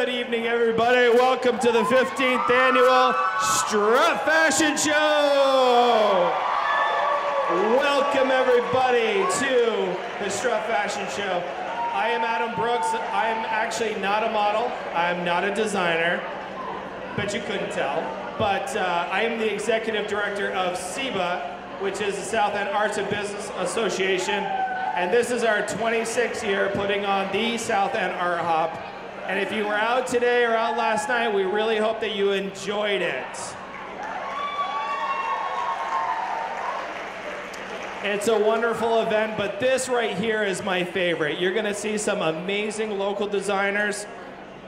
Good evening, everybody. Welcome to the 15th annual Strut Fashion Show. Welcome, everybody, to the Strut Fashion Show. I am Adam Brooks. I'm actually not a model, I'm not a designer. Bet you couldn't tell. But uh, I am the executive director of SEBA, which is the South End Arts and Business Association. And this is our 26th year putting on the South End Art Hop. And if you were out today or out last night, we really hope that you enjoyed it. It's a wonderful event, but this right here is my favorite. You're gonna see some amazing local designers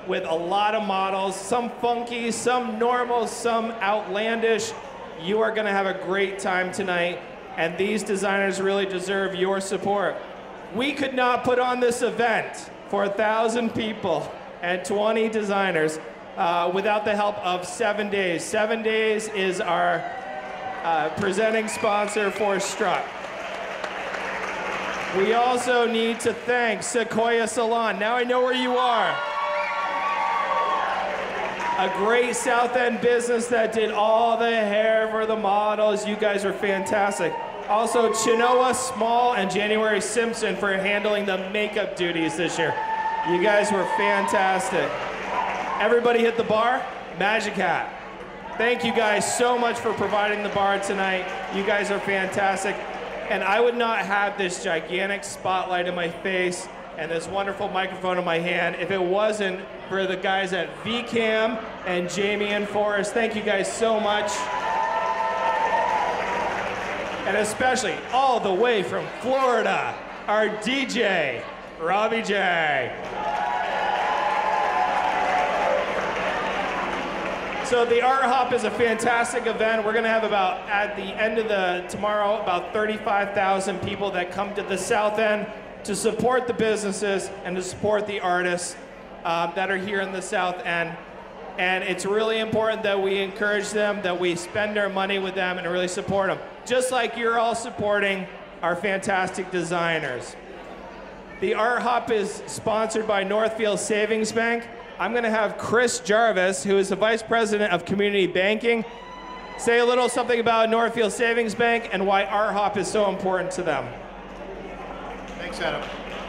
with a lot of models, some funky, some normal, some outlandish. You are gonna have a great time tonight, and these designers really deserve your support. We could not put on this event for a thousand people and 20 designers uh, without the help of Seven Days. Seven Days is our uh, presenting sponsor for Strut. We also need to thank Sequoia Salon. Now I know where you are. A great South End business that did all the hair for the models. You guys are fantastic. Also, Chinoa Small and January Simpson for handling the makeup duties this year. You guys were fantastic. Everybody hit the bar? Magic Hat. Thank you guys so much for providing the bar tonight. You guys are fantastic. And I would not have this gigantic spotlight in my face and this wonderful microphone in my hand if it wasn't for the guys at VCAM and Jamie and Forrest. Thank you guys so much. And especially all the way from Florida, our DJ, Robbie J. So the Art Hop is a fantastic event. We're going to have about, at the end of the tomorrow, about 35,000 people that come to the South End to support the businesses and to support the artists um, that are here in the South End. And it's really important that we encourage them, that we spend our money with them and really support them. Just like you're all supporting our fantastic designers. The Art Hop is sponsored by Northfield Savings Bank. I'm going to have Chris Jarvis, who is the Vice President of Community Banking, say a little something about Northfield Savings Bank and why Art Hop is so important to them. Thanks, Adam.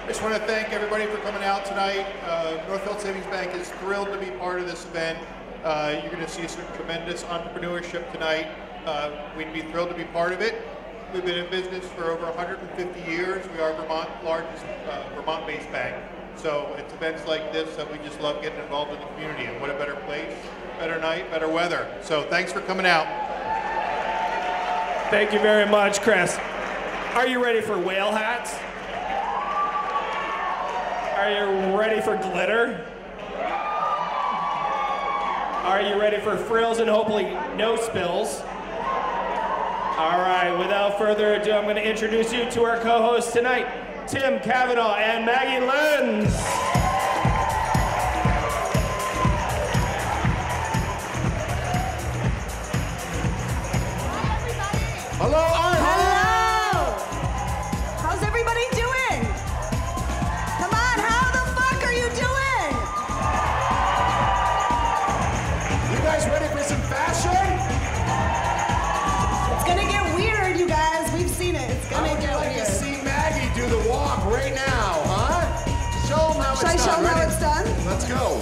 I just want to thank everybody for coming out tonight. Uh, Northfield Savings Bank is thrilled to be part of this event. Uh, you're going to see some tremendous entrepreneurship tonight. Uh, we'd be thrilled to be part of it. We've been in business for over 150 years. We are Vermont's largest uh, Vermont-based bank. So it's events like this that we just love getting involved in the community. And what a better place, better night, better weather. So thanks for coming out. Thank you very much, Chris. Are you ready for whale hats? Are you ready for glitter? Are you ready for frills and hopefully no spills? All right, without further ado, I'm going to introduce you to our co-hosts tonight, Tim Kavanaugh and Maggie Lenz. Hello! Let's go.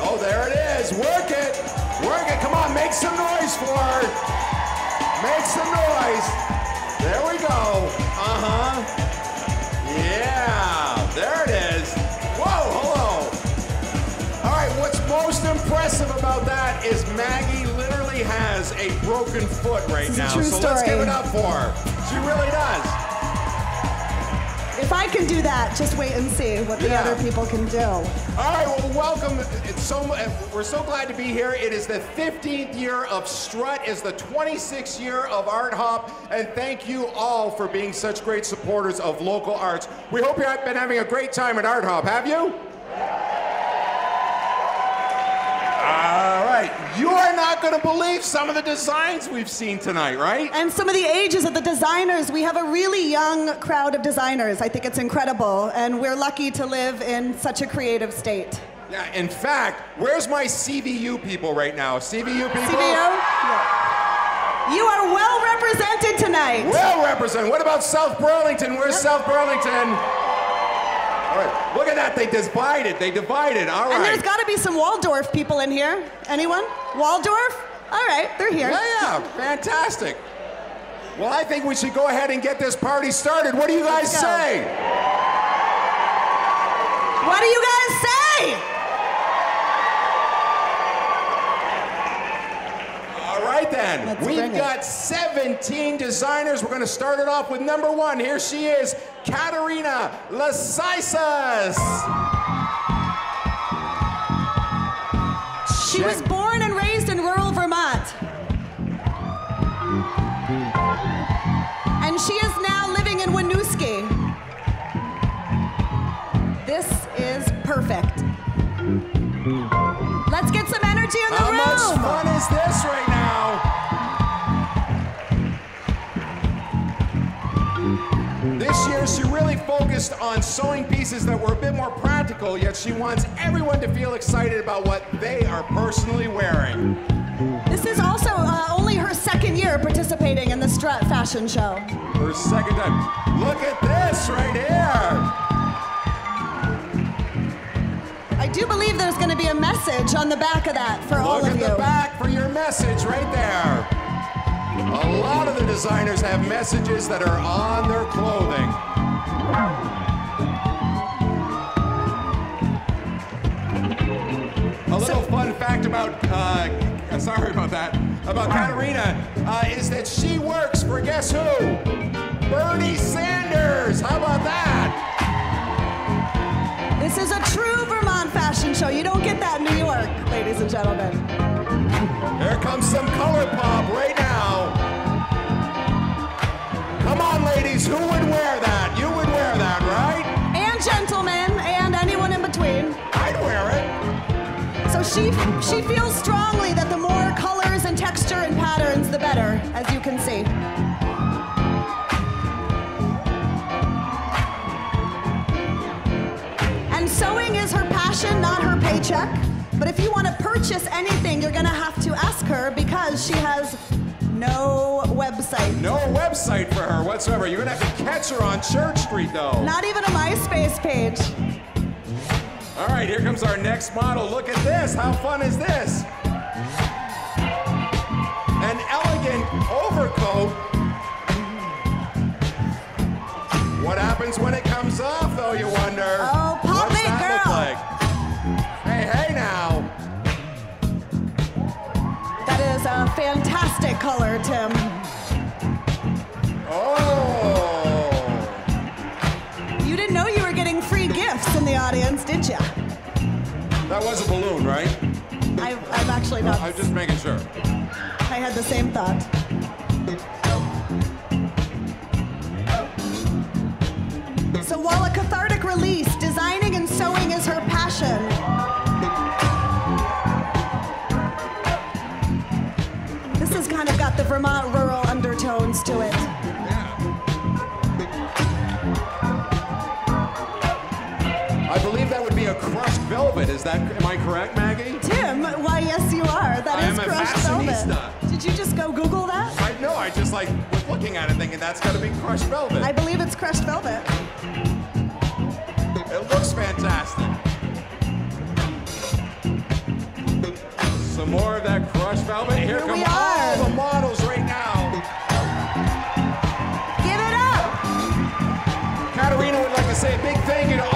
Oh, there it is. Work it. Work it. Come on, make some noise for her. Make some noise. There we go. Uh-huh. Yeah, there it is. Whoa, hello. All right, what's most impressive about that is Maggie literally has a broken foot right This is a now. so let's give it up for her. She really does. If I can do that, just wait and see what the Yeah. other people can do. All right, well, welcome. It's so we're so glad to be here. It is the 15th year of Strut, is the 26th year of Art Hop, and thank you all for being such great supporters of local arts. We hope you've been having a great time at Art Hop. Have you? All right, you are not going to believe some of the designs we've seen tonight, right? And some of the ages of the designers. We have a really young crowd of designers. I think it's incredible. And we're lucky to live in such a creative state. Yeah, in fact, where's my CVU people right now? CVU people? CBO? You are well represented tonight. Well represented. What about South Burlington? Where's South Burlington? Right, look at that. They divided. They divided. All And there's right. got to be some Waldorf people in here. Anyone? Waldorf? All right, they're here. Yeah, yeah, fantastic. Well, I think we should go ahead and get this party started. What do you guys say? What do you guys say? All right then. Let's We've got 17 designers. We're going to start it off with number one. Here she is, Katarina Lisaius. She was born and raised in rural Vermont. And she is now living in Winooski. This is perfect. Let's get some energy in the How room. much fun is this right now? This year, she really focused on sewing pieces that were a bit more practical, yet she wants everyone to feel excited about what they are personally wearing. This is also uh, only her second year participating in the Strut Fashion Show. Her second time. Look at this right here. I do believe there's going to be a message on the back of that for all of you. Look at the back for your message right there. A lot of the designers have messages that are on their clothing. A little fun fact about, uh, sorry about that, about Katarina uh, is that she works for guess who? Bernie Sanders. How about that? This is a true Vermont fashion show. You don't get that in New York, ladies and gentlemen. Here comes some color pop right ladies, who would wear that? You would wear that, right? And gentlemen, and anyone in between. I'd wear it. So she she feels strongly that the more colors and texture and patterns, the better, as you can see. And sewing is her passion, not her paycheck. But if you want to purchase anything, you're going to have to ask her because she has no website. No website for her whatsoever. You're gonna have to catch her on Church Street, though. Not even a MySpace page. All right, here comes our next model. Look at this. How fun is this? An elegant overcoat. What happens when it comes off, though, you wonder? Oh, color, Tim. Oh. You didn't know you were getting free gifts in the audience, did you? That was a balloon, right? I, I'm actually not. I was just making sure. I had the same thought. So while a cathartic release, Vermont rural undertones to it. I believe that would be a crushed velvet. Is that, am I correct, Maggie? Tim, why yes you are. That I is crushed velvet. Did you just go Google that? I know, I just like was looking at it thinking that's gotta be crushed velvet. I believe it's crushed velvet. It looks fantastic. Some more of that crushed velvet. Here, Here come we all are. the models right now. Give it up! Katarina would like to say a big thank you to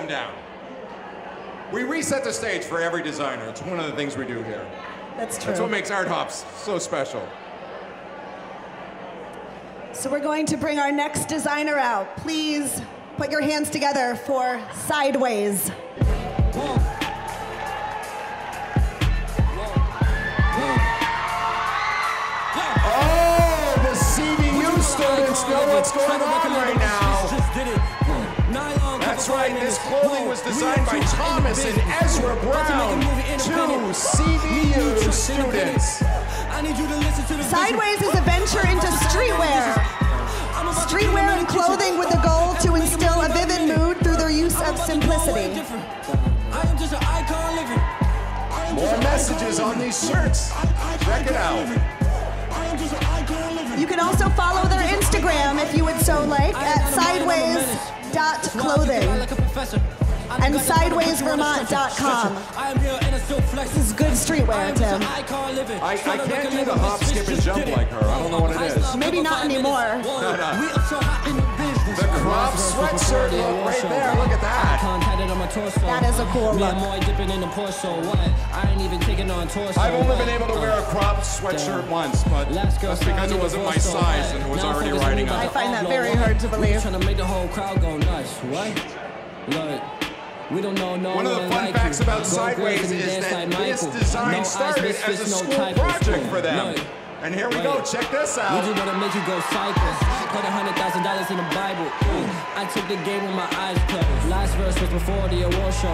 them down. We reset the stage for every designer. It's one of the things we do here. That's true. That's what makes Art Hops so special. So we're going to bring our next designer out. Please put your hands together for Sideways. Oh, the CVU students know what's going on right now. That's right, this clothing was designed by Thomas and Ezra Brown, two CVU students. Sideways is a venture into streetwear. Streetwear and clothing with the goal to instill a vivid mood through their use of simplicity. More messages on these shirts. Check it out. You can also follow their Instagram if you would so like at sideways.clothing and sidewaysvermont.com. This is good streetwear, Tim. I, I can't do the hop, skip, and jump like her. I don't know what it is. Maybe not anymore. The crop sweatshirt look right there. Look at that. That is a cool look. I've only been able to wear a crop sweatshirt once, but that's because it wasn't my size and it was already riding up. I find that very hard to believe. Trying to make the whole crowd go nuts. What? Look. We don't know no One of the fun like facts you. about Go Sideways is that like this Michael. design No started misfits, as a no school type. project for them. Look. And here we go. Check this We out. just wanna make you go psycho. Put a hundred thousand dollars in the Bible. Ooh. I took the game with my eyes closed. Last verse was before the award show.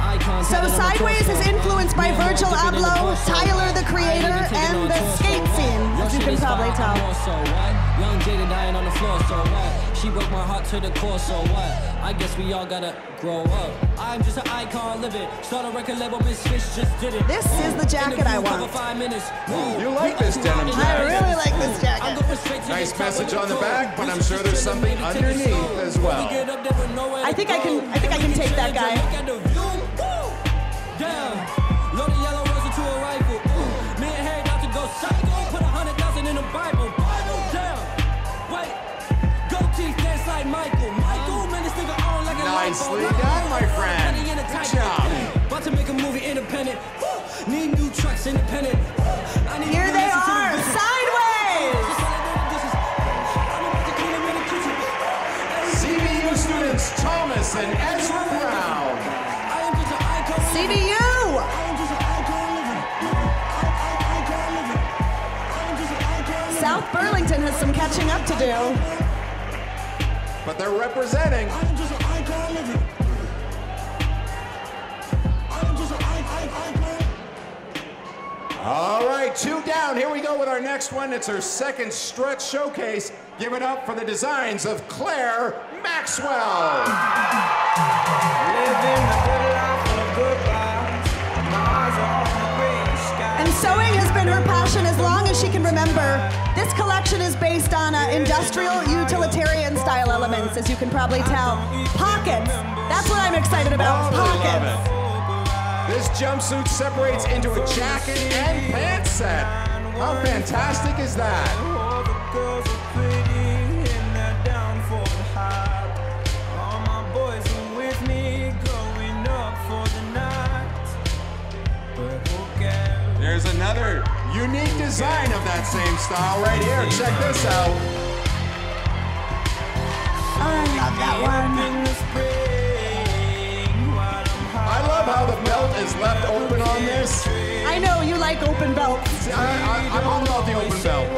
Icon So Sideways is influenced by Virgil dipping in the Abloh. Tyler, the creator, and the skate scene, as you can probably tell. So what? Young Jada dying on the floor, so what? She broke my heart to the core, so what? I guess we all gotta grow up. I'm just an icon living. Start a record label, Miss Fish just did it. This is the jacket I want. five minutes. Whoa. You like this denim I really like this jacket. going straight to Nice message on the back, but I'm sure there's something maybe take it underneath as well. We get up there with nowhere I think I can- I think I can take that guy. New independent. I need Here they listen to the are. Sideways! CVU students Thomas and Ezra Brown. CVU! South Burlington has some catching up to do. But they're representing. All right, two down. Here we go with our next one. It's our second stretch showcase. Give it up for the designs of Clare Maxwell. And sewing has been her passion as long as she can remember. This collection is based on uh, industrial utilitarian style elements, as you can probably tell. Pockets. That's what I'm excited about. Love Pockets. This jumpsuit separates into a jacket and pants set. How fantastic is that? There's another unique design of that same style right here. Check this out. Like open belts, I, I, I'm all about the open belt.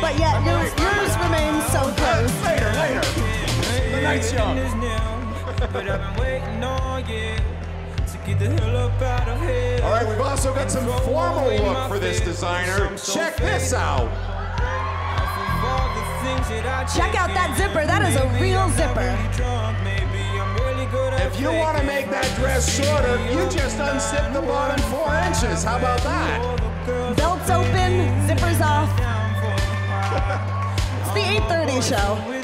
but yet yours, yours remains so close. Later, later. The night's young. but I've been waiting on you to get the hell up out of here. All right, we've also got some formal look for this designer. Check this out. Check out that zipper. That is a real zipper. If you want to make that dress shorter, you just unzip the bottom four inches. How about that? Belts open, zippers off. It's the 8:30 show.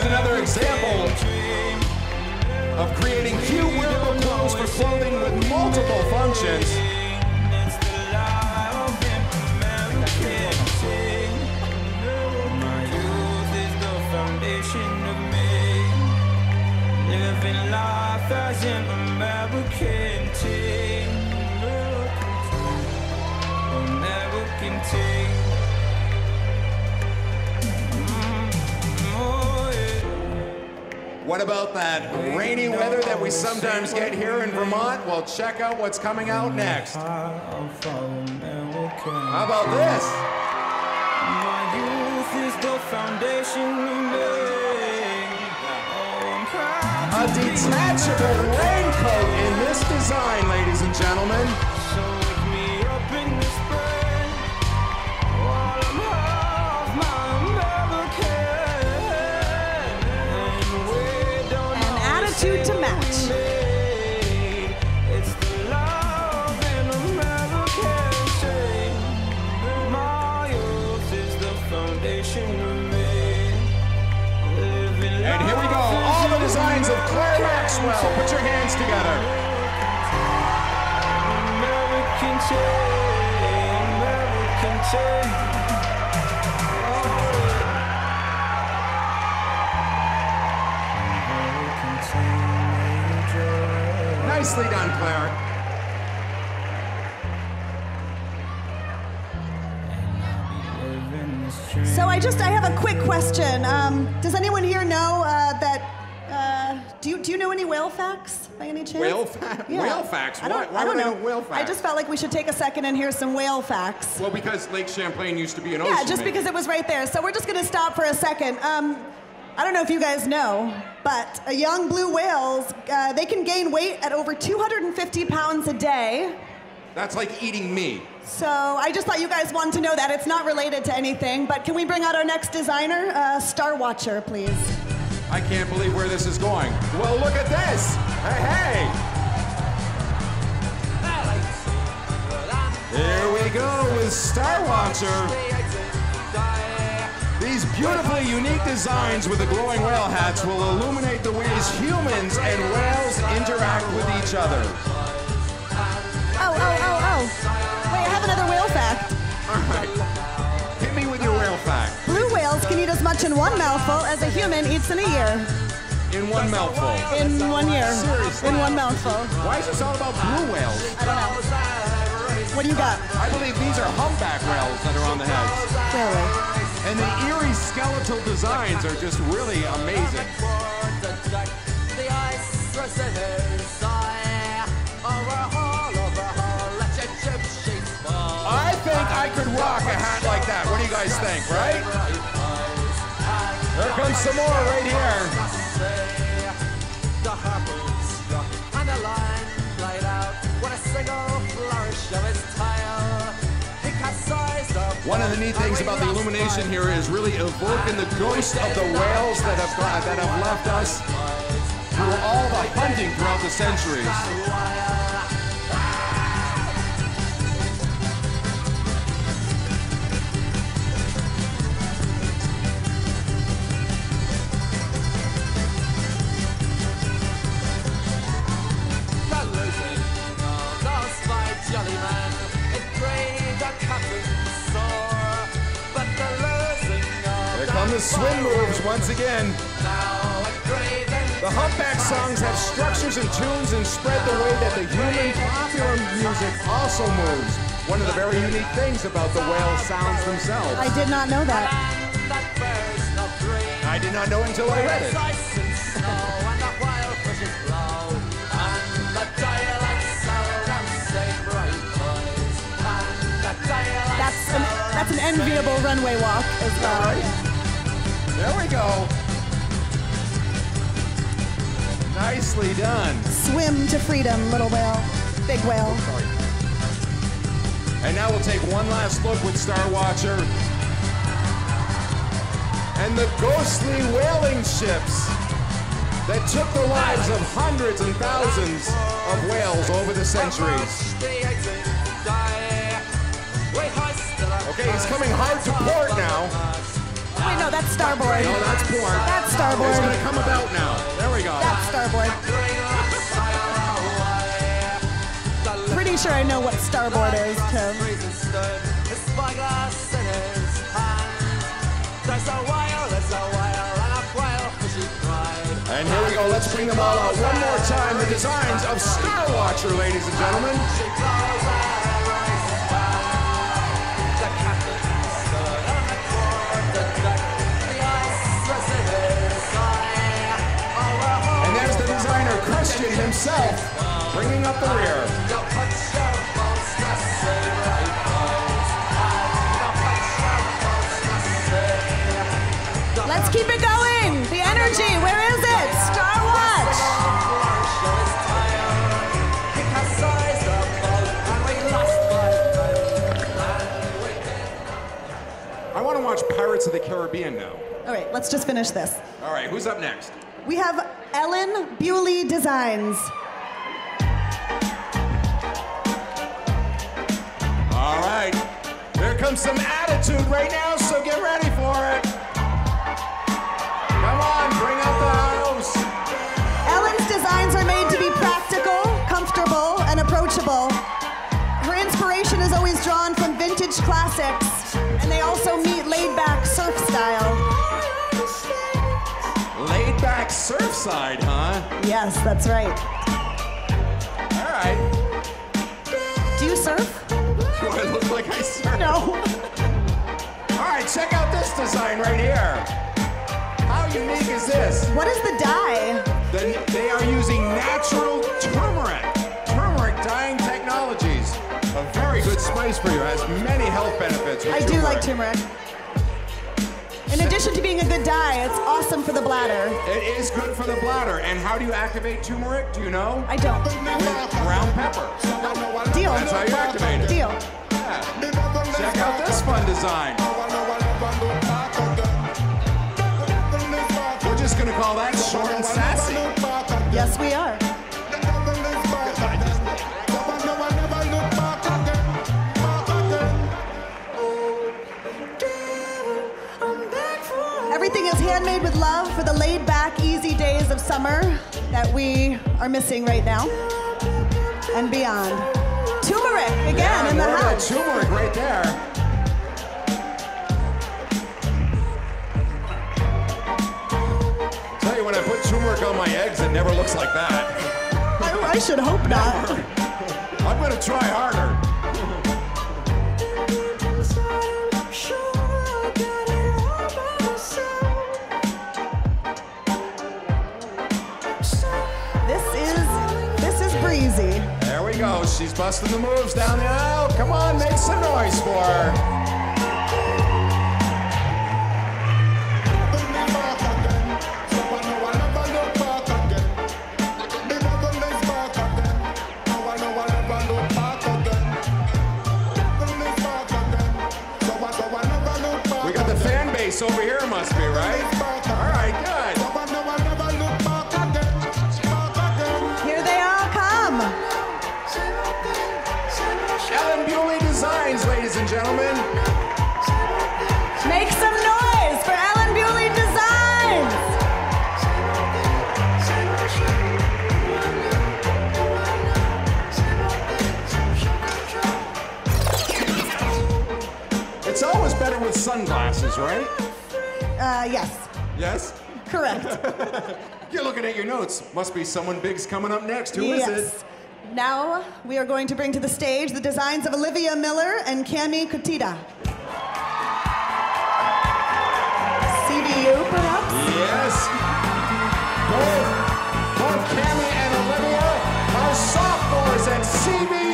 Just another example of creating few wearable clothes for clothing with multiple functions. Living life as an What about that rainy weather that we sometimes get here in Vermont? Well, check out what's coming out next. How about this? My youth is the foundation we made. Oh, A detachable raincoat in this design, ladies and gentlemen. Maxwell. Put your hands together. American chain, American chain. Nicely done, Clare. Living this dream. So I just I have a quick question. Um, does anyone here know uh, that? Do you do you know any whale facts by any chance? Whale fa- whale facts? I don't, Why- I don't know. know whale I just felt like we should take a second and hear some whale facts. Well, because Lake Champlain used to be an ocean. Yeah, just maybe. because it was right there. So we're just gonna stop for a second. Um, I don't know if you guys know, but uh, young blue whales uh, they can gain weight at over 250 pounds a day. That's like eating me. So I just thought you guys wanted to know that. It's not related to anything, but can we bring out our next designer, uh, Starwatcher, please? I can't believe where this is going. Well, look at this. Hey, hey. Here we go with Starwatcher. These beautifully unique designs with the glowing whale hats will illuminate the ways humans and whales interact with each other. Oh, oh, oh, oh. Eat as much in one mouthful as a human eats in a year. In one mouthful. In one year. Seriously? In one mouthful. Why is this all about blue whales? I don't know. What do you got? I believe these are humpback whales that are on the heads. Clearly. And the eerie skeletal designs are just really amazing. I think I could rock a hat like that. What do you guys think, right? Some more right here. One of the neat things about the illumination here is really evoking the ghost of the whales that have that have left us through all the hunting throughout the centuries. The swim moves once again. The humpback songs have structures and tunes and spread the way that the human popular music also moves. One of the very unique things about the whale sounds themselves. I did not know that. I did not know until I read it. That's an, that's an enviable runway walk as well. There we go. Nicely done. Swim to freedom, little whale. Big whale. Oh, and now we'll take one last look with Star Watcher. And the ghostly whaling ships that took the lives of hundreds and thousands of whales over the centuries. Okay, he's coming hard to port now. No, that's starboard. No, that's port. That's starboard. gonna come about now. There we go. That's starboard. Pretty sure I know what starboard is, Tim. And here we go. Let's bring them all out one more time. The designs of Starwatcher, ladies and gentlemen. Himself, bringing up the rear. Let's keep it going. The energy. Where is it? Star Watch. I want to watch Pirates of the Caribbean now. All right, let's just finish this. All right, who's up next? We have Ellen Buley Designs. All right, here comes some attitude right now, so get ready for it. Come on, bring out the house. Ellen's designs are made to be practical, comfortable, and approachable. Her inspiration is always drawn from vintage classics, and they also meet laid back surf style. Surfside, huh? Yes, that's right. All right. Do you surf? Do I look like I surf? No. All right, check out this design right here. How unique is this? What is the dye? The- they are using natural turmeric. Turmeric dyeing technologies. A very good spice for you. Has many health benefits. I do like turmeric. In addition to being a good dye, it's awesome for the bladder. It is good for the bladder. And how do you activate turmeric? Do you know? I don't. With brown pepper. Deal. That's how you activate it. Deal. Yeah. Check out this fun design. We're just gonna call that short and sassy. Yes, we are. Handmade with love for the laid back, easy days of summer that we are missing right now and beyond. Turmeric again Yeah, in the more of that house. turmeric right there. Tell you when I put turmeric on my eggs, it never looks like that. I, I should hope not. I'm gonna try harder. Breezy. There we go. She's busting the moves down the aisle. Come on, make some noise for her. We got the fan base over here, must be, right? All right, good. Sunglasses, right? Uh, yes, Yes? correct. You're looking at your notes. Must be someone big's coming up next. Who is yes. it? Now we are going to bring to the stage the designs of Olivia Miller and Camie Cuttita. CVU, perhaps? Yes. Both, both Camie and Olivia are sophomores at CVU.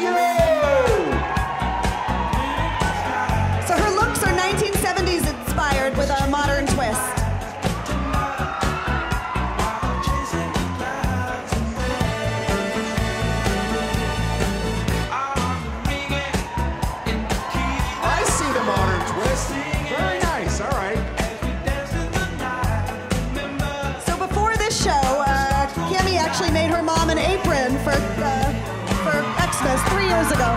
Three years ago.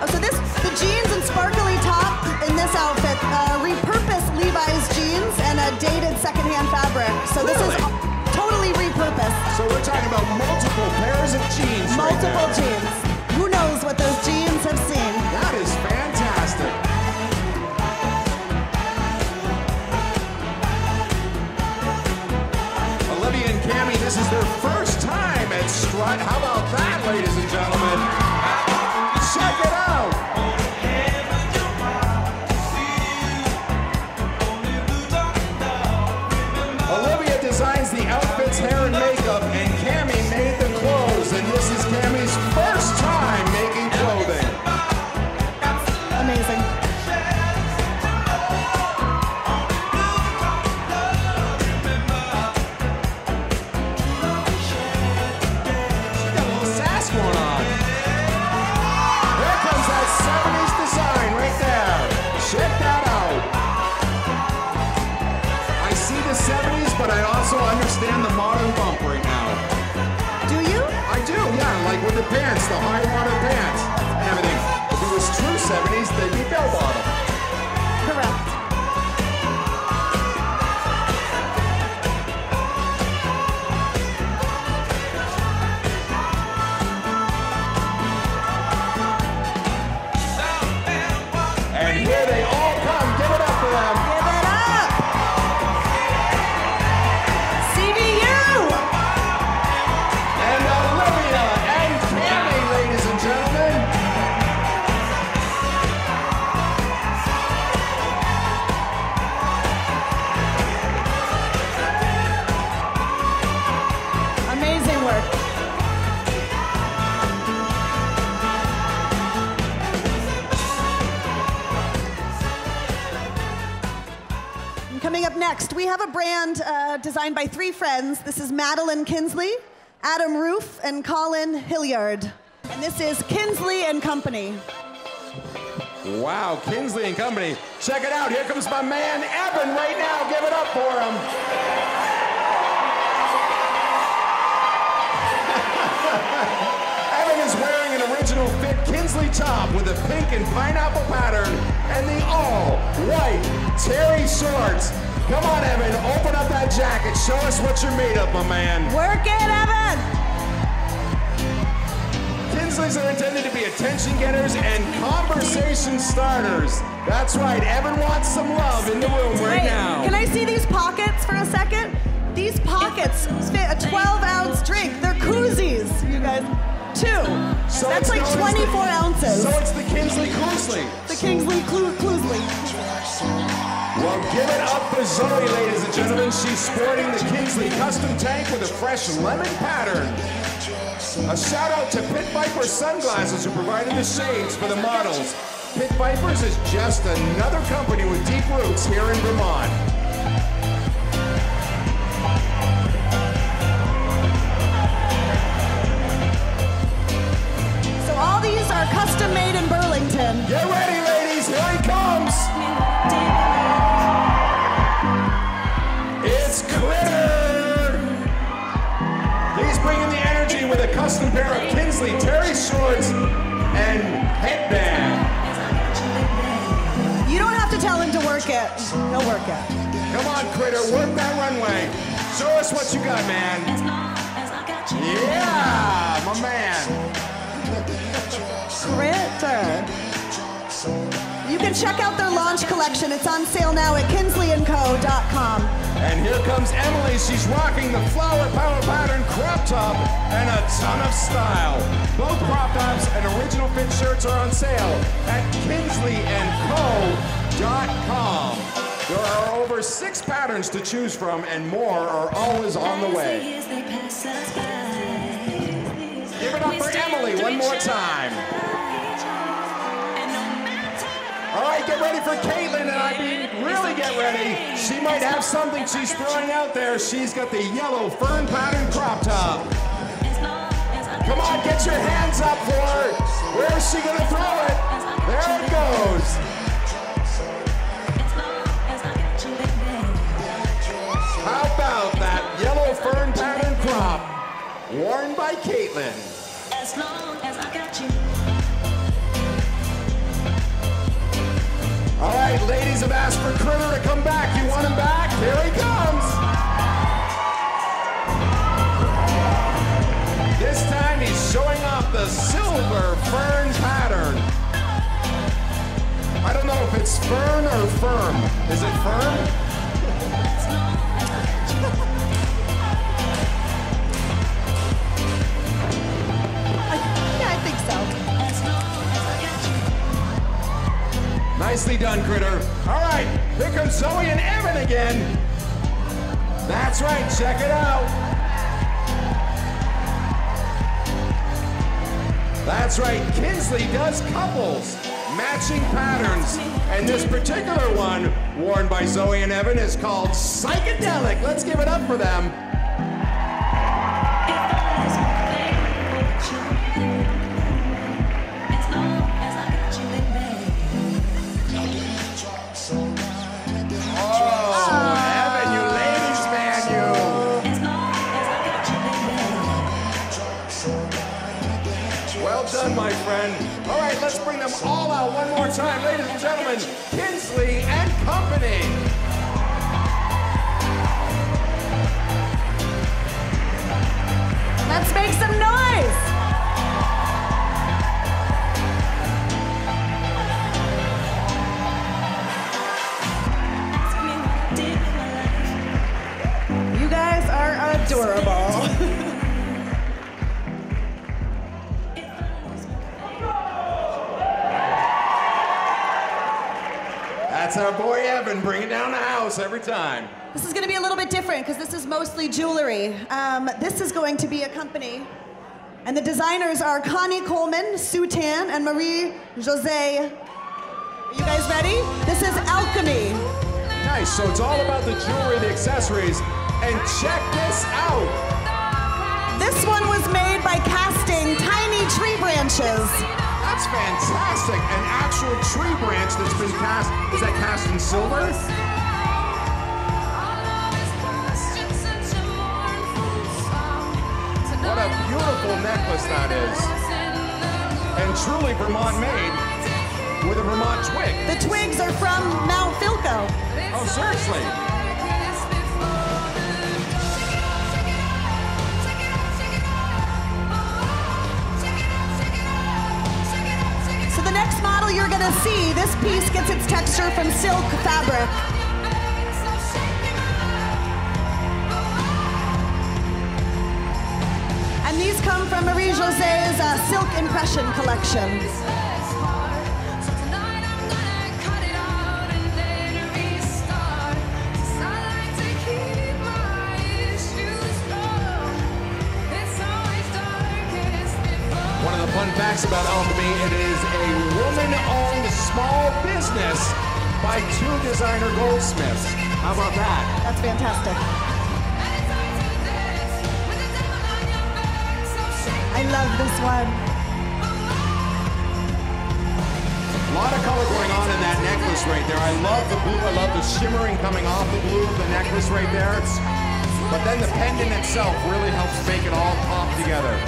Oh, so this the jeans and sparkly top in this outfit uh, repurposed Levi's jeans and a dated secondhand fabric. So this is Really? totally repurposed. So we're talking about multiple pairs of jeans. Multiple there. jeans. Who knows what those jeans have seen? That is fantastic. Olivia and Camie, this is their first How about that, ladies and gentlemen? Pants, the high water pants, and everything. If it was true 70s, they'd be bell bottom. A brand uh, designed by three friends. This is Madeline Kinzly, Adam Roof, and Colin Hilliard. And this is Kinzly and Company. Wow, Kinzly and Company. Check it out. Here comes my man Evan right now. Give it up for him. Evan is wearing an original fit Kinzly top with a pink and pineapple pattern and the all white terry shorts. Come on, Evan, open up that jacket. Show us what you're made of, my man. Work it, Evan! Kinzlys are intended to be attention getters and conversation starters. That's right, Evan wants some love in the room right Hey, now. Can I see these pockets for a second? These pockets fit a 12 ounce drink. They're koozies, you guys. Two. So That's like known as the- 24 ounces. So it's the Kinzly Cruisley. the Kingsley Clu- Cluesley. Well, give it up for Zoe, ladies and gentlemen. She's sporting the Kingsley custom tank with a fresh lemon pattern. A shout out to Pit Viper Sunglasses who provided the shades for the models. Pit Vipers is just another company with deep roots here in Vermont. So all these are custom made in Burlington. Get ready, ladies. Energy with a custom pair of Kinzly Terry shorts and headband. You don't have to tell him to work it. He'll work it. Come on, Critter, work that runway. Show us what you got, man. Yeah, my man. Critter. You can check out their launch collection. It's on sale now at kinzlyandco.com. And here comes Emily. She's rocking the flower power pattern crop top and a ton of style. Both crop tops and original fit shirts are on sale at kinzlyandco.com. There are over six patterns to choose from, and more are always on the way. Give it up for Emily one more time. All right, get ready for Caitlin, and I mean, really get ready. She might have something she's throwing out there. She's got the yellow fern pattern crop top. Come on, get your hands up for her. Where is she gonna throw it? There it goes. How about that yellow fern pattern crop worn by Caitlin? As long as I got you. Ladies have asked for Critter to come back. You want him back? Here he comes. This time he's showing off the silver fern pattern. I don't know if it's fern or firm. Is it firm? Nicely done, Critter. All right, here comes Zoe and Evan again. That's right, check it out. That's right, Kinzly does couples, matching patterns. And this particular one, worn by Zoe and Evan, is called Psychedelic. Let's give it up for them. Time. Ladies and gentlemen, Kinzly and Company. Let's make some noise. House every time. This is going to be a little bit different because this is mostly jewelry. Um, this is going to be a company, and the designers are Connie Coleman, Sue Tan, and Marie Jose. Are you guys ready? This is Alchemy. Nice. So it's all about the jewelry, the accessories. And check this out. This one was made by casting tiny tree branches. That's fantastic. An actual tree branch that's been cast. Is that cast in silver? Beautiful necklace that is. And truly Vermont made with a Vermont twig. The twigs are from Mount Philo. Oh, seriously? So the next model you're gonna see, this piece gets its texture from silk fabric. Jose's uh, Silk Impression collection. One of the fun facts about Alchemy, it is a woman-owned small business by two designer goldsmiths. How about that? That's fantastic. I love this one. A lot of color going on in that necklace right there. I love the blue. I love the shimmering coming off the blue of the necklace right there. But then the pendant itself really helps make it all pop together.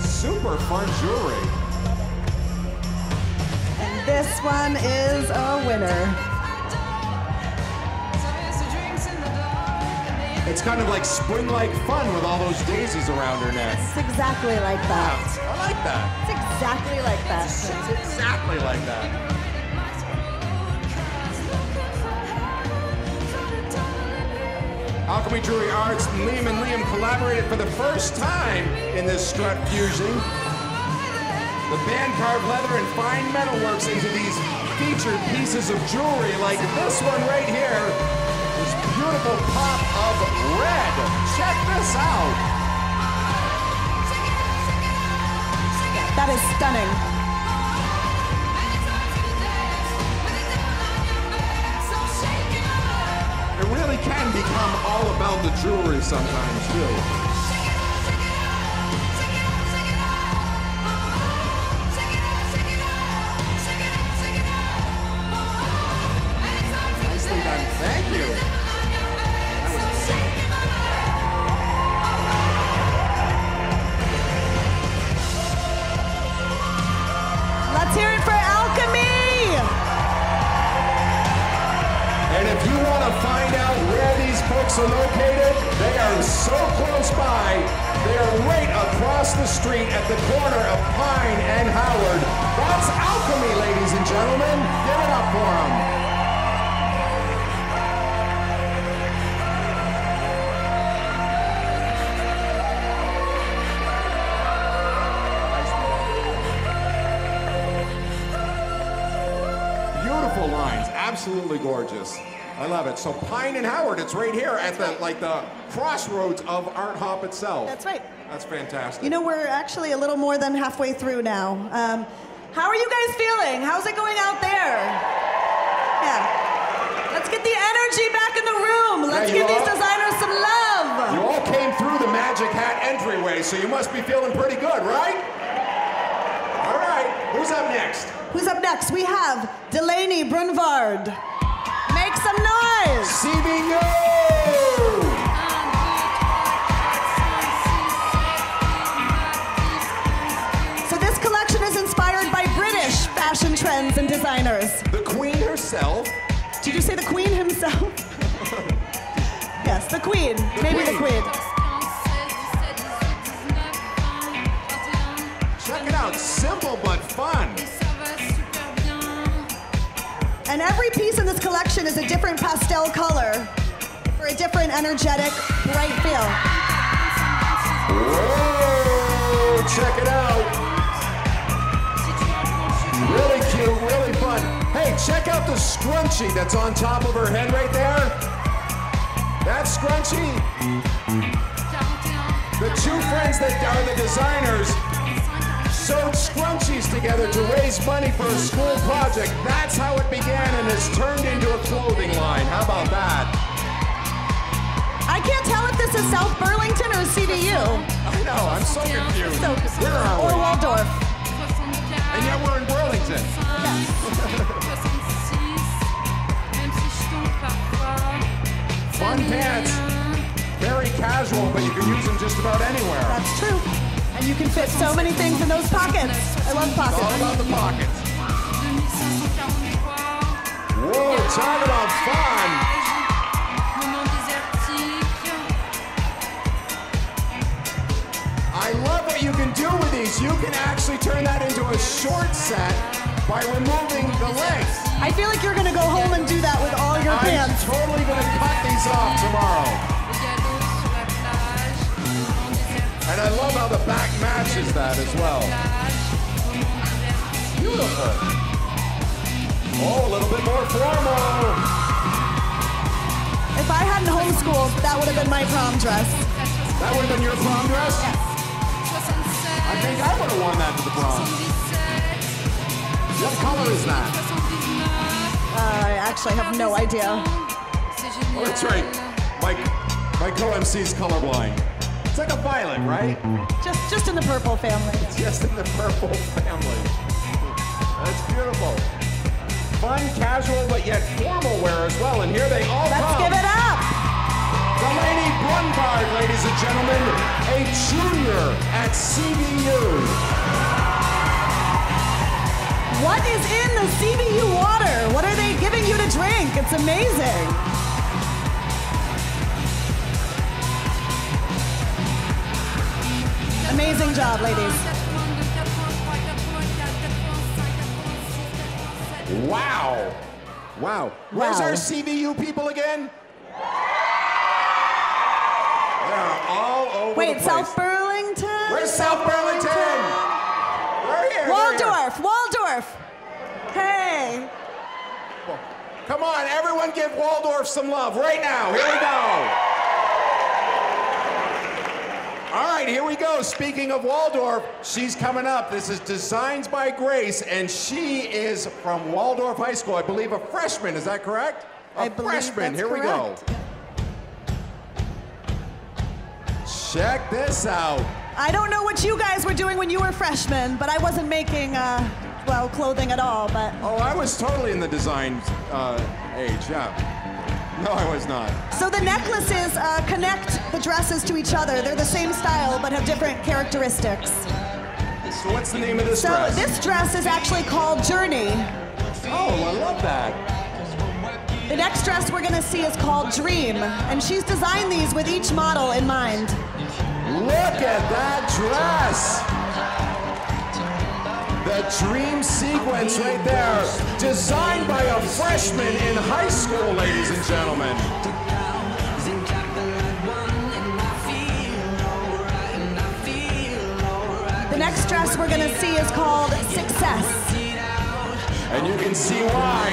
Super fun jewelry. One is a winner. It's kind of like spring-like fun with all those daisies around her neck. It's exactly like that. I like that. It's exactly like that. It's exactly like that. Alchemy Jewelry Arts and Lian and Lian collaborated for the first time in this strut fusion. The band carved leather and fine metalworks into these featured pieces of jewelry like this one right here. This beautiful pop of red. Check this out. That is stunning. It really can become all about the jewelry sometimes, too. Itself. That's right. That's fantastic. You know, we're actually a little more than halfway through now. Um, how are you guys feeling? How's it going out there? Yeah. Let's get the energy back in the room. Let's Yeah, give these all- designers some love. you all came through the Magic Hat entryway, so you must be feeling pretty good, right? All right, who's up next? Who's up next? We have Delaney Brunvand. Make some noise. CVU! Trends and designers. The queen herself. Did you say the Queen himself? yes, the Queen. Maybe the Queen. Queen. Check it out, simple but fun. And every piece in this collection is a different pastel color for a different energetic, bright feel. Check out the scrunchie that's on top of her head right there. That scrunchie, the two friends that are the designers sewed scrunchies together to raise money for a school project. That's how it began and has turned into a clothing line. How about that? I can't tell if this is South Burlington or CVU. I know, I'm so confused. So, Where are or? Waldorf. And yet we're in Burlington. Fun pants. Very casual, but you can use them just about anywhere. That's true. And you can fit so many things in those pockets. I love pockets. It's all about the pockets. Whoa, talk about fun. I love what you can do with these. You can actually turn that into a short set by removing the legs. I feel like you're gonna go home and do that with all your I'm pants. totally gonna cut these off tomorrow. And I love how the back matches that as well. Beautiful. Oh, a little bit more formal. If I hadn't homeschooled, that would have been my prom dress. That would have been your prom dress? Yes. I think I would have worn that to the prom. What color is that? I actually have no idea. Oh, that's right. My, my co-MC is colorblind. It's like a violet, right? Just, just in the purple family. Just in the purple family. That's beautiful. Fun, casual, but yet formal wear as well. And here they all Let's come. give it up. The Lady Brunbard, ladies and gentlemen, a junior at CVU. What is in the CVU water? What are they giving you to drink? It's amazing. Amazing job, ladies. Wow. Wow. Where's Wow. our CVU people again? They're all over the Wait. South Burlington? Where's South Burlington? They're here. they're here. Waldorf, Waldorf. Hey. Come on, everyone give Waldorf some love right now. Here we go. All right, here we go. Speaking of Waldorf, she's coming up. This is Designs by Grace, and she is from Waldorf High School. I believe a freshman. Is that correct? A I freshman. here we go. Check this out. I don't know what you guys were doing when you were freshmen, but I wasn't making, uh, well, clothing at all, but Oh, I was totally in the design uh, age. Yeah. No, I was not. So the necklaces uh, connect the dresses to each other. They're the same style but have different characteristics. So what's the name of this So dress? this dress is actually called Journey. Oh, I love that. The next dress we're gonna see is called Dream, and she's designed these with each model in mind. Look at that dress. The dream sequence right there, designed by a freshman in high school, ladies and gentlemen. The next dress we're gonna see is called Success. And you can see why.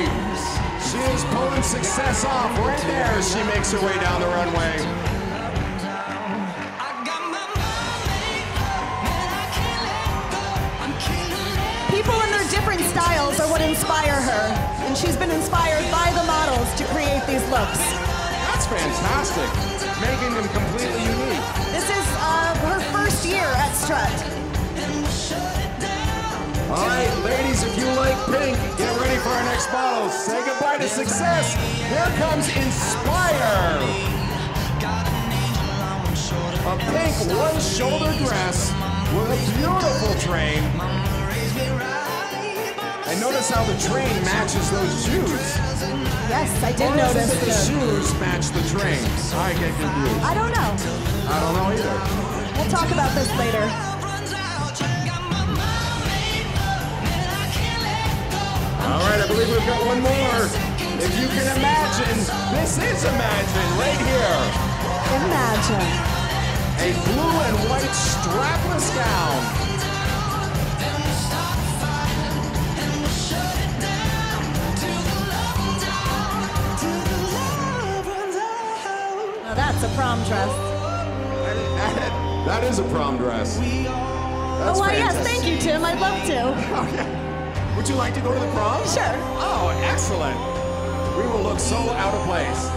She is pulling success off right there as she makes her way down the runway. different styles are what inspire her, and she's been inspired by the models to create these looks. That's fantastic, making them completely unique. This is uh, her first year at Strut. All right, ladies, if you like pink, get ready for our next model. Say goodbye to success. Here comes Inspire. A pink one-shoulder dress with a beautiful train and notice how the train matches those shoes. Yes, I did Or is it notice. that the the- shoes match the train. I get confused. I don't know. I don't know either. We'll talk about this later. All right, I believe we've got one more. If you can imagine, this is Imagine right here. Imagine. A blue and white strapless gown. A prom dress. That- is a prom dress. That's oh, why, yes, thank you, Tim. I'd love to. Would you like to go to the prom? Sure. Oh, excellent. We will look so out of place.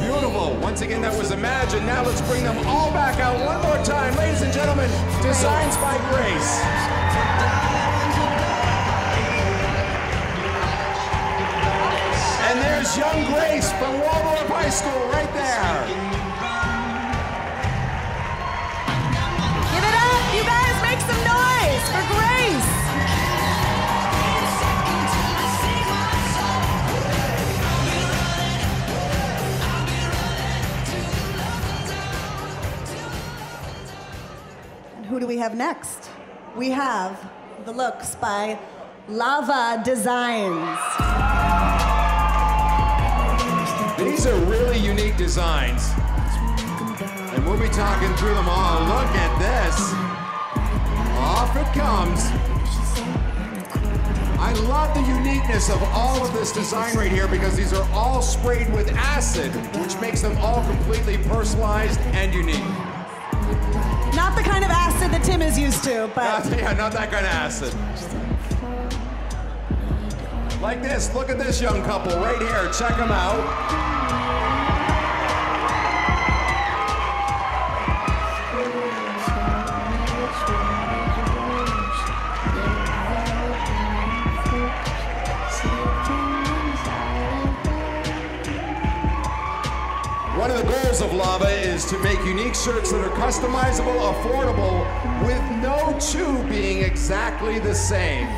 Beautiful. Once again, that was Imagine. Now let's bring them all back out one more time. Ladies and gentlemen, Designs by Grace. There's young Grace from Waldorf High School right there. Give it up, you guys. Make some noise for Grace. And who do we have next? We have the looks by Lava Designs. These are really unique designs. And we'll be talking through them all. Look at this. Off it comes. I love the uniqueness of all of this design right here because these are all sprayed with acid, which makes them all completely personalized and unique. Not the kind of acid that Tim is used to, but Not, yeah, not that kind of acid. Like this. Look at this young couple right here. Check them out. One of the goals of Lava is to make unique shirts that are customizable, affordable, with no two being exactly the same.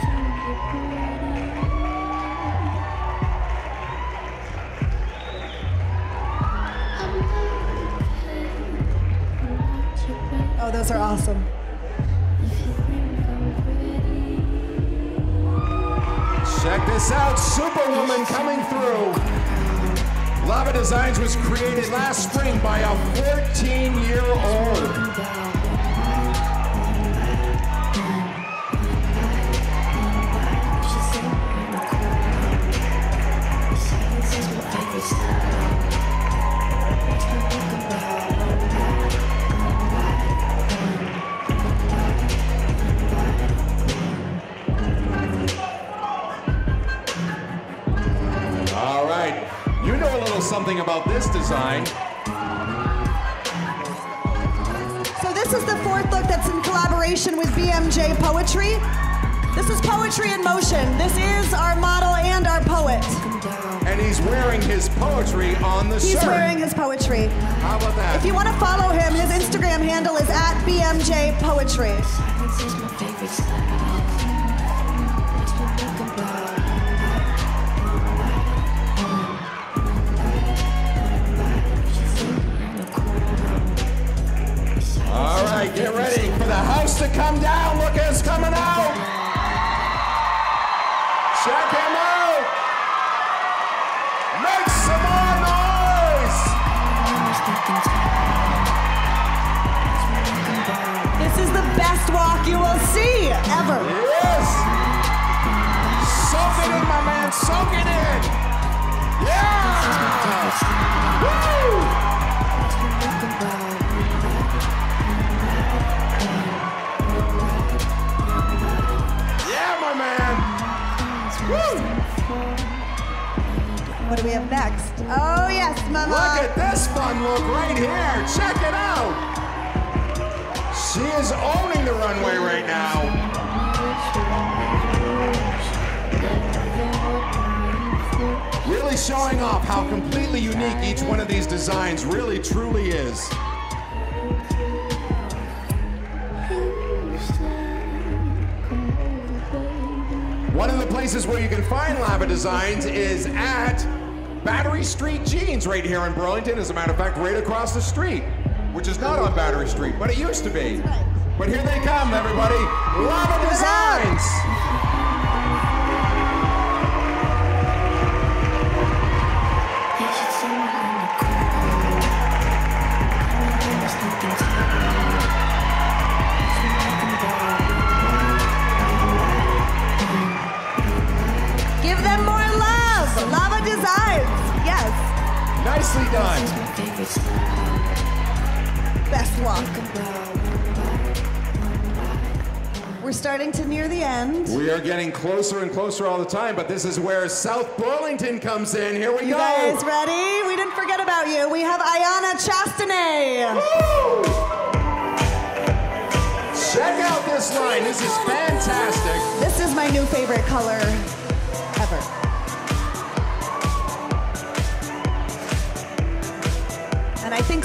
Those are awesome. Check this out, Superwoman coming through. Lava Designs was created last spring by a 14-year-old. Something about this design. So this is the fourth look that's in collaboration with BMJ Poetry. This is Poetry in Motion. This is our model and our poet. And he's wearing his poetry on the He's shirt. wearing his poetry. How about that? If you want to follow him, his Instagram handle is at BMJ Poetry. The to come down. Look who's coming out. What do we have next? Oh, yes, Mama. Look at this fun look right here. Check it out. She is owning the runway right now. Really showing off how completely unique each one of these designs really truly is. One of the places where you can find lava designs is at Battery Street Jeans right here in Burlington. As a matter of fact, right across the street, which is not on Battery Street, but it used to be. But here they come, everybody. Lava Designs! We're starting to near the end. We are getting closer and closer all the time, but this is where South Burlington comes in. Here we You go. guys ready? We didn't forget about you. We have Aiyana Chastenay. Woo! Check out this line. This is fantastic. This is my new favorite color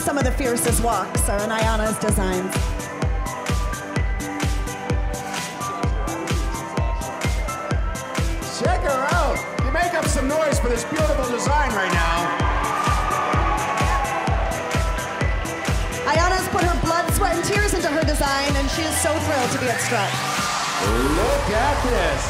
some of the fiercest walks are in Aiyana's designs. Check her out. You make up some noise for this beautiful design right now. Aiyana's put her blood, sweat, and tears into her design, and she is so thrilled to be at Strut. Look at this.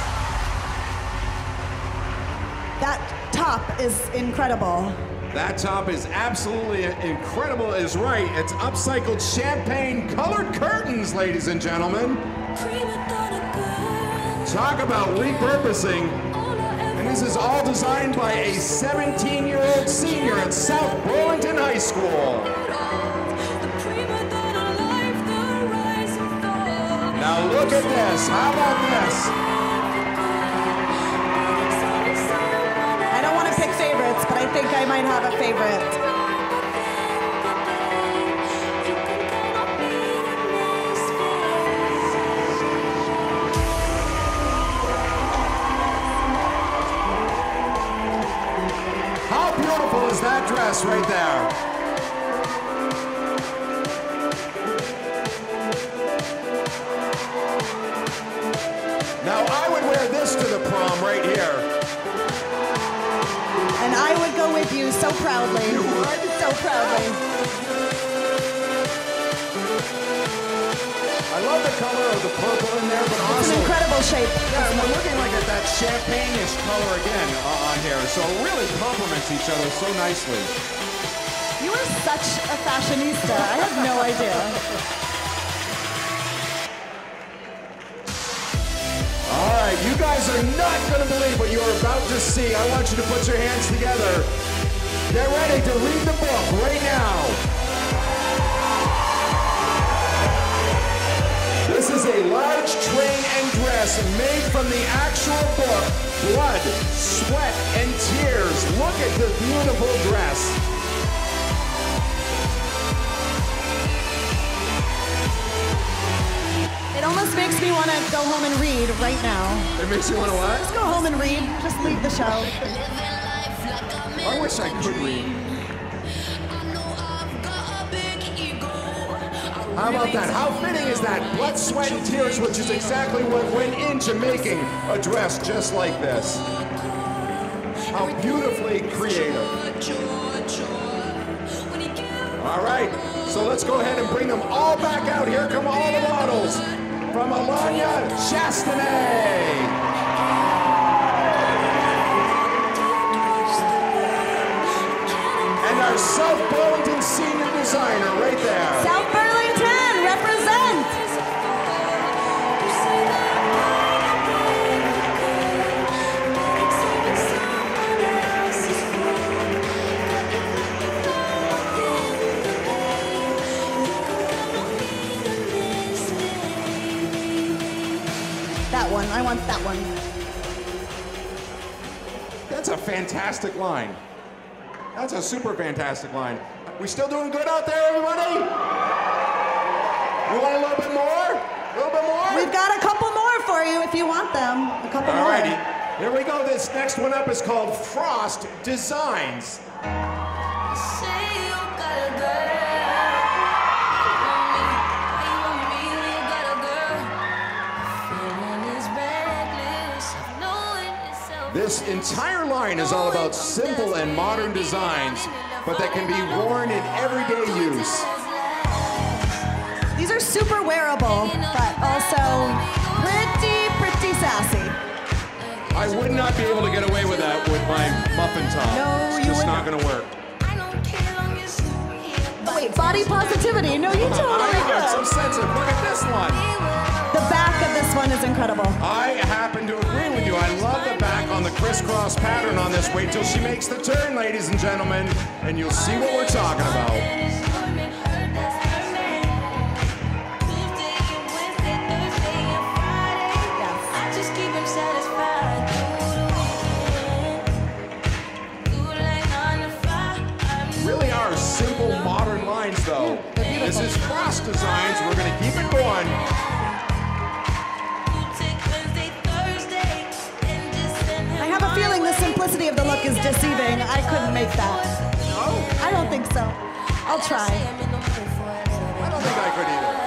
That top is incredible. That top is absolutely incredible, is right. It's upcycled champagne colored curtains, ladies and gentlemen. Talk about repurposing. And this is all designed by a 17 year old senior at South Burlington High School. Now look at this. How about this? I think I might have a favorite. How beautiful is that dress right there? So proudly. You? So proudly. I love the color of the purple in there, but It's also an incredible shape. yeah, and we're looking like at that champagne-ish color again uh, on here, so it really complements each other so nicely. You are such a fashionista. I have no idea. All right, you guys are not going to believe what you're about to see. I want you to put your hands together. Get ready to read the book right now. This is a large train and dress made from the actual book, Blood, Sweat, and Tears. Look at the beautiful dress. It almost makes me want to go home and read right now. It makes you want to what? Just go home and read. Just leave the show. I wish I could read. How about that? How fitting is that? Blood, sweat, and tears, which is exactly what went into making a dress just like this. How beautifully creative. All right, so let's go ahead and bring them all back out. Here come all the models from Aiyana Chastenay. South Burlington senior designer right there. South Burlington, represent. That one. I want that one. That's a fantastic line. That's a super fantastic line. We still doing good out there, everybody? You want a little bit more? A little bit more? We've got a couple more for you if you want them. A couple more. Alrighty. Here we go. This next one up is called Frost Designs. This entire line is all about simple and modern designs, but that can be worn in everyday use. These are super wearable, but also pretty, pretty sassy. I would not be able to get away with that with my muffin top. No, it's you just not going to work. I don't care long as you here. Wait, body positivity. No, you I got some sensitive. Look at this one. One is incredible. I happen to agree with you. I love the back on the crisscross pattern on this. Wait till she makes the turn, ladies and gentlemen, and you'll see what we're talking about. Simple, modern lines, though. This is Frost Designs. We're going to keep it going. Simplicity of the look is deceiving. I couldn't make that. I don't think so. I'll try. I don't think I could either.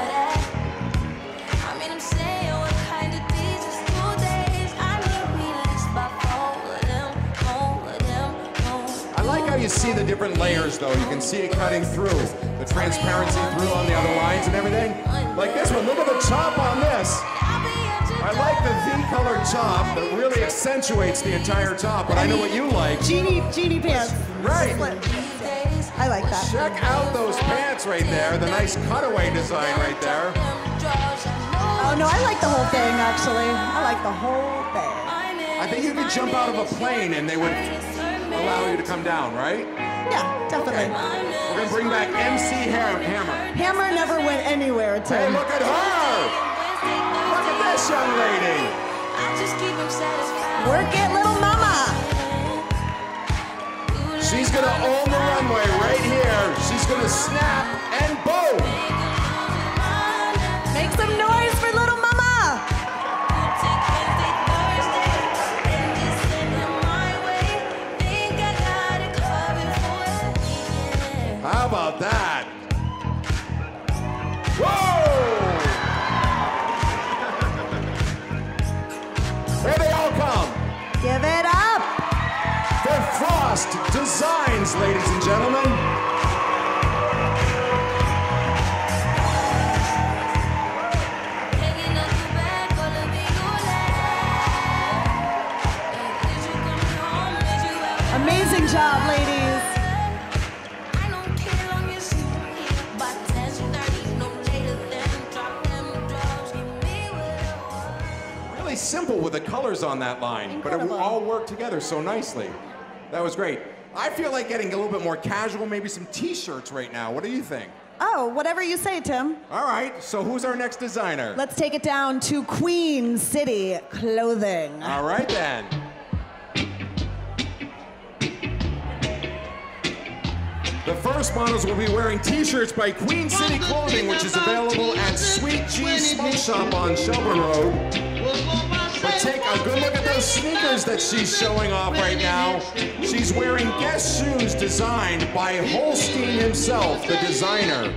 See the different layers, though. You can see it cutting through. The transparency through on the other lines and everything. Like this one. Look at the top on this. I like the V-colored top that really accentuates the entire top, but I know what you like. Genie, genie pants. Right. I like that. Check out those pants right there. The nice cutaway design right there. Oh no, I like the whole thing actually. I like the whole thing. I think you could jump out of a plane and they would allow you to come down, right? Yeah, definitely. We're gonna bring back MC Hammer. Hammer never went anywhere, Hey, Tim. look at her! Look at this young lady. I just keep him satisfied. Work it, little mama. She's gonna own the runway right here. She's gonna snap and boom. Ladies and gentlemen. Amazing job, ladies. Really simple with the colors on that line, but it all worked together so nicely. That was great. I feel like getting a little bit more casual, maybe some t-shirts right now. What do you think? Oh, whatever you say, Tim. All right, so who's our next designer? Let's take it down to Queen City Clothing. All right then. The first models will be wearing t-shirts by Queen City Clothing, which is available at Sweet G Smoke Shop on Shelburne Road. Take a good look at those sneakers that she's showing off right now. She's wearing Guess shoes designed by Holstein himself, the designer.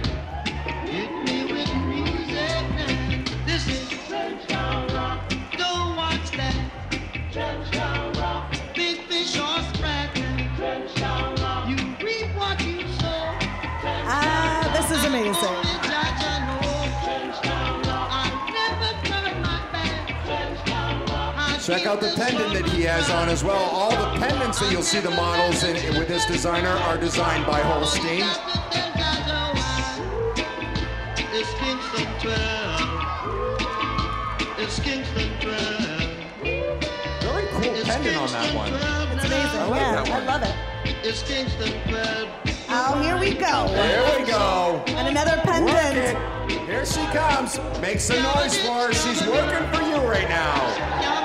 Check out the pendant that he has on as well. All the pendants that you'll see the models in with this designer are designed by Holstein. It's Kingston 12. It's Kingston 12. Very cool pendant on that one. It's amazing. I like yeah, that I love it. It's Kingston 12. Oh, here we go. There we go. And another pendant. Here she comes. Make some noise for her. She's working for you right now.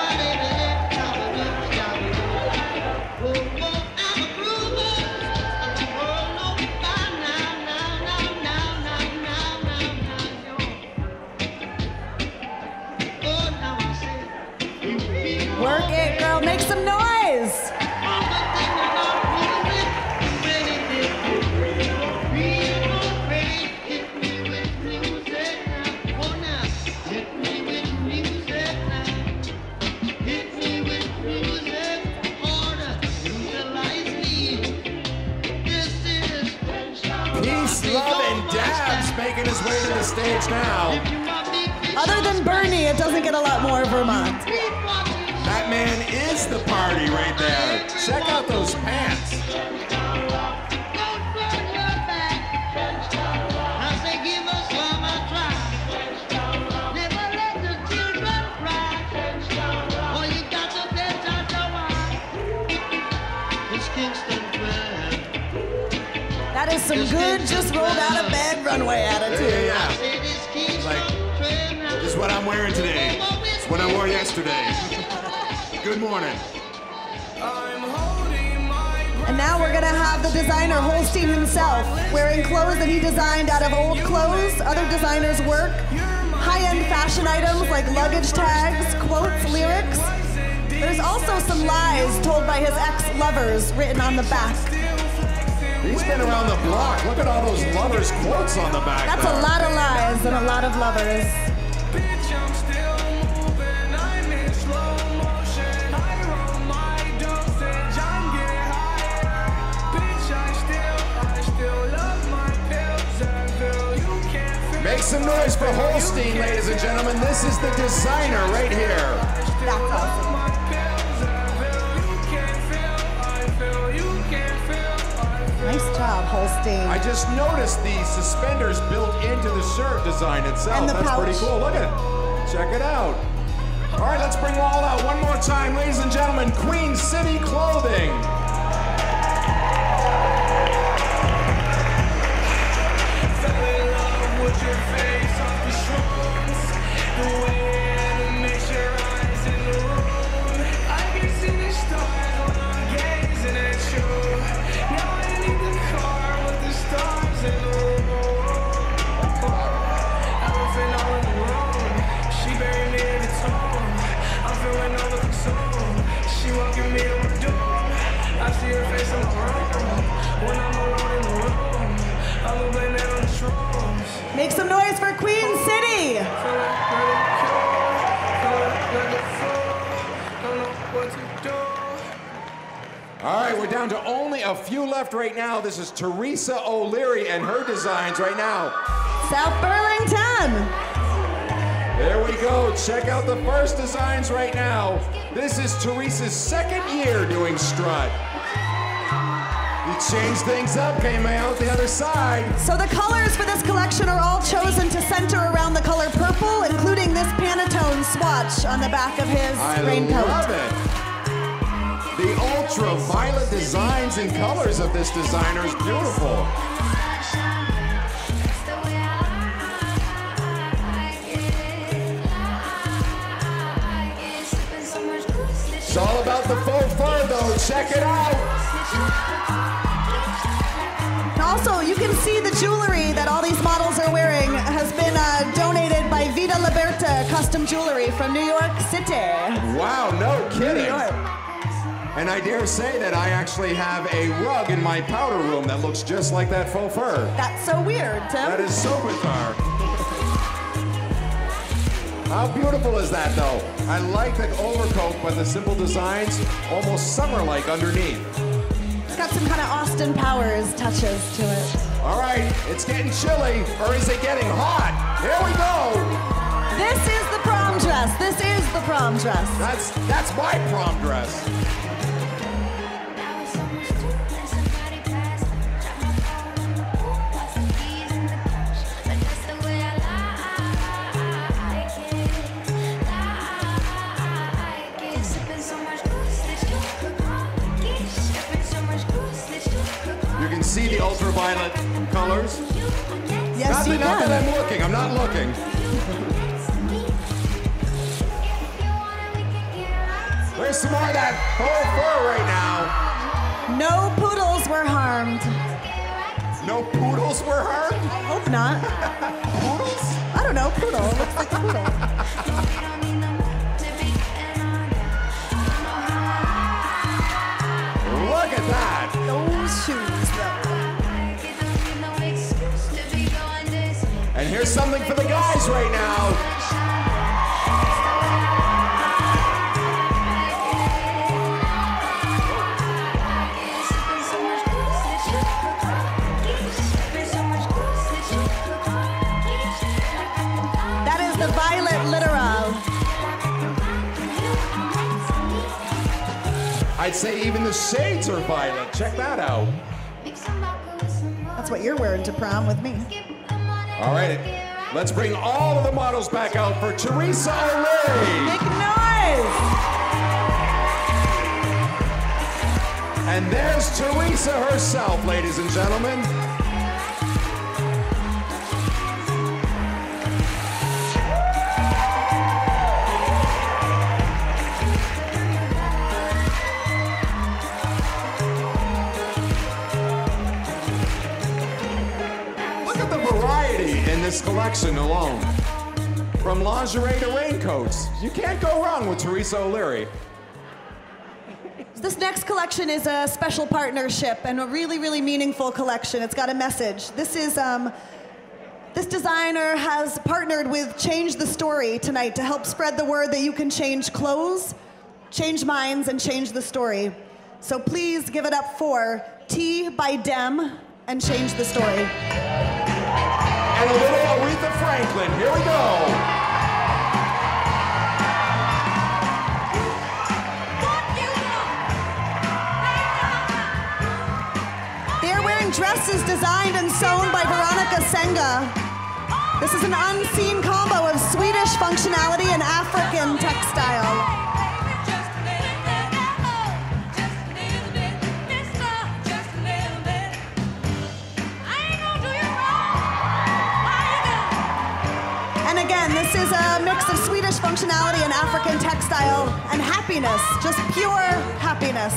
Get a lot more Vermont. That man is the party right there. Check out those pants. That is some good, just rolled out of bed runway attitude. What I'm wearing today. It's what I wore yesterday. Good morning. And now we're gonna have the designer Holstein himself wearing clothes that he designed out of old clothes, other designers' work, high-end fashion items like luggage tags, quotes, lyrics. There's also some lies told by his ex-lovers written on the back. He's been around the block. Look at all those lovers' quotes on the back. That's there. a lot of lies and a lot of lovers. Make some noise for Holstein, ladies and gentlemen. This is the designer right here. That's awesome. Nice job, Holstein. I just noticed the suspenders built into the shirt design itself. That's pretty cool. Look at it. Check it out. All right, let's bring all out one more time, ladies and gentlemen. Queen City Clothing. Make some noise for Queen City. All right, we're down to only a few left right now. This is Teresa O'Leary and her designs right now. South Burlington. There we go. Check out the first designs right now. This is Teresa's second year doing strut. He changed things up, came out the other side. So the colors for this collection are all chosen to center around the color purple, including this Pantone swatch on the back of his I raincoat. love it. The ultraviolet designs and colors of this designer is beautiful. It's all about the faux fur, though. Check it out. And also, you can see the jewelry that all these models are wearing has been uh, donated by Vida Liberta Custom Jewelry from New York City. Wow, no New kidding. York. And I dare say that I actually have a rug in my powder room that looks just like that faux fur. That's so weird, Tim. That is so bizarre. How beautiful is that, though? I like the overcoat, but the simple designs almost summer-like underneath. It's got some kind of Austin Powers touches to it. All right, it's getting chilly, or is it getting hot? Here we go. This is the prom dress. This is the prom dress. That's that's my prom dress. See the ultraviolet colors. Yes, not, you that, not that. I'm looking. I'm not looking. Where's some more of that faux fur right now? No poodles were harmed. No poodles were harmed? Hope not. Poodles? I don't know. Poodle. Looks like a poodle. here's something for the guys right now. violet literal. I'd say even the shades are violet. Check that out. That's what you're wearing to prom with me. All right, let's bring all of the models back out for Teresa O'Leary. Make noise! And there's Teresa herself, ladies and gentlemen. This collection alone. From lingerie to raincoats. You can't go wrong with Teresa O'Leary. This next collection is a special partnership and a really, really meaningful collection. It's got a message. This is um, this designer has partnered with Change the Story tonight to help spread the word that you can change clothes, change minds, and change the story. So please give it up for T by Dem and Change the Story. And a little Aretha Franklin. Here we go. They're wearing dresses designed and sewn by Veronica Senga. This is an unseen combo of Swedish functionality and African textile. Is a mix of Swedish functionality and African textile and happiness, just pure happiness.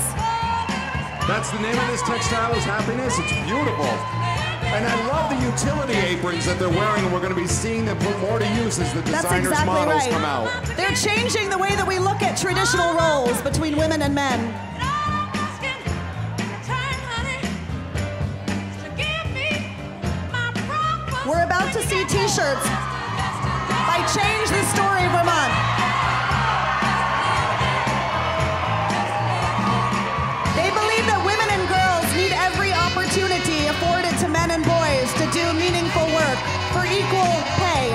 That's the name of this textile is happiness. It's beautiful. And I love the utility aprons that they're wearing, and we're going to be seeing them put more to use as the designers' exactly models right. come out. They're changing the way that we look at traditional roles between women and men. We're about to see t-shirts by Change the Story Vermont. They believe that women and girls need every opportunity afforded to men and boys to do meaningful work for equal pay.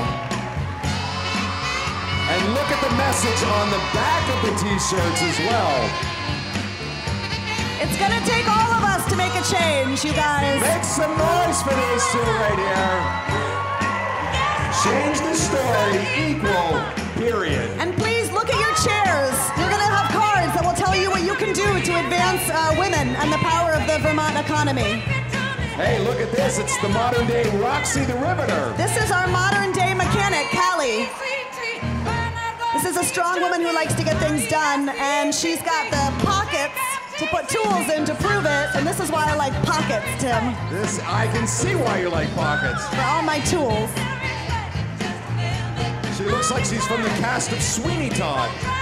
And look at the message on the back of the t-shirts as well. It's gonna take all of us to make a change, you guys. Make some noise for these two right here. Change the story, equal, period. And please look at your chairs. You're gonna have cards that will tell you what you can do to advance uh, women and the power of the Vermont economy. Hey, look at this. It's the modern day Roxy the Riveter. This is our modern day mechanic, Callie. This is a strong woman who likes to get things done, and she's got the pockets to put tools in to prove it. And this is why I like pockets, Tim, This, I can see why you like pockets. for all my tools. She looks like she's from the cast of Sweeney Todd.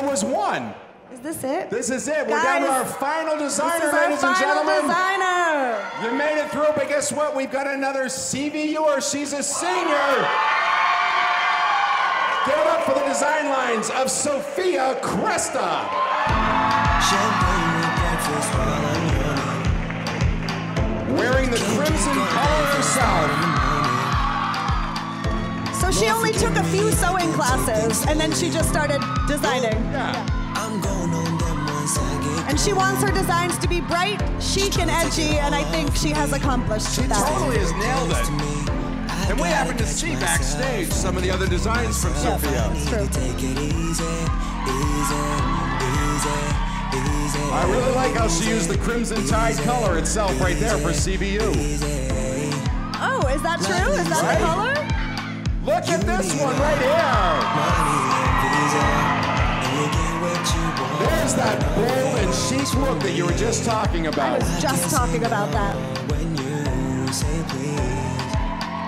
There was one. Is this it? This is it. We're down to our final This designer, is our ladies and gentlemen. designer. You made it through, but guess what? We've got another CVUer. She's a senior. Give it up for the design lines of Sophia Cresta. Wearing the crimson color herself. So she only took a few sewing classes and then she just started designing. Oh, yeah. And she wants her designs to be bright, chic, and edgy, and I think she has accomplished She that. totally has nailed it. And we happen to see backstage some of the other designs from Sophia. It's true. I really like how she used the crimson tide color itself right there for CVU. Oh, is that true? Is that Right. the color? Look at this one right here. There's that bold and chic look that you were just talking about. I about. was just talking about that. When you say please,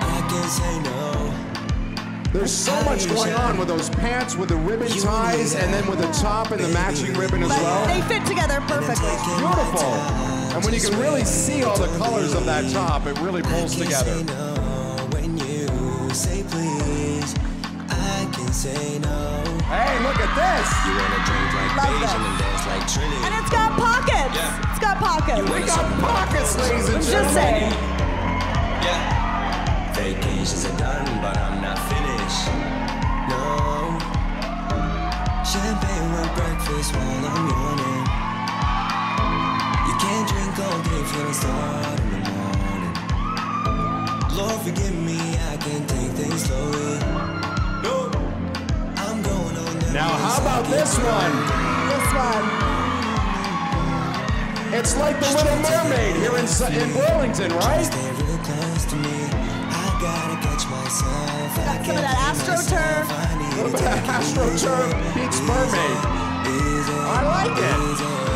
I can say no. There's so much going on with those pants, with the ribbon ties, and then with the top and the matching ribbon as But well. they fit together perfectly. Beautiful. And when you can really see all the colors of that top, it really pulls together. Hey, look at this. Love this. And dance like Trinity. And it's got pockets. Yeah. It's got pockets. We got pockets, ladies and I'm just gentlemen. saying. Yeah. Vacations are done, but I'm not finished. No. Champagne with breakfast while I'm yawning. You can't drink all day, feeling start in the morning. Lord, forgive me, I can take things slowly. Now, how about this one? This one. It's like the Little Mermaid here in, in Burlington, right? Stay real close to me. I gotta catch myself. I Got some of that AstroTurf. A little bit of AstroTurf beats Mermaid. I like it.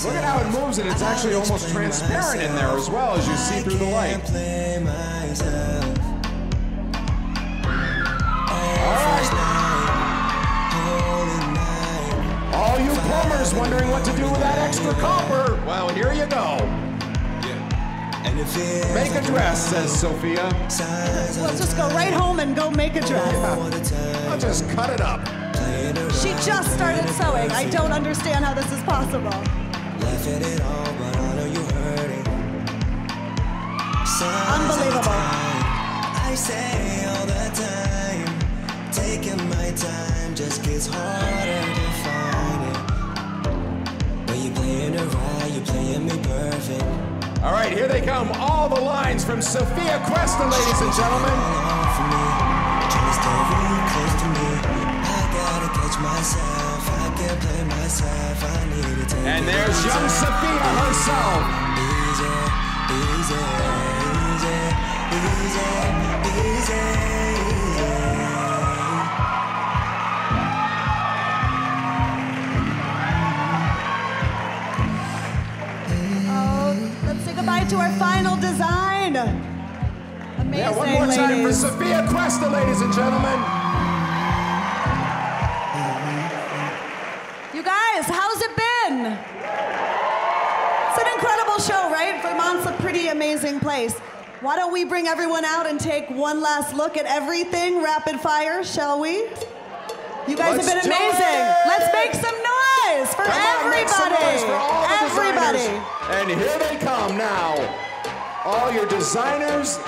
Look at how it moves, and it's actually almost transparent in there as well as you see through the light. All right. All you plumbers wondering what to do with that extra copper? Well, here you go. Make a dress, says Sophia. Let's just go right home and go make a dress. I'll just cut it up. She just started sewing. I don't understand how this is possible. Unbelievable. I say all the time, taking my time just gets harder to find it. When you playing it right, you playing me perfect. All right, here they come. All the lines from Sophia Cresta, ladies and gentlemen. And there's easy. young Sophia herself. Easy, easy, easy, easy, easy. Oh, let's say goodbye to our final design. Amazing, Yeah, one more time for ladies. Sophia Cresta, ladies and gentlemen. It? It's an incredible show, right? Vermont's a pretty amazing place. Why don't we bring everyone out and take one last look at everything rapid fire, shall we? You guys Let's have been amazing. Let's make some noise for Come on, everybody. noise for everybody. designers. And here they come now. All your designers.